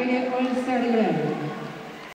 Irene Olsen-Rivel.